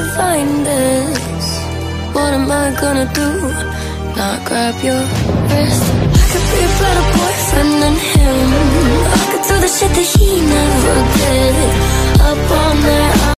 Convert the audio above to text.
find this? What am I gonna do? Not grab your wrist I could be a better boyfriend than him I could do the shit that he never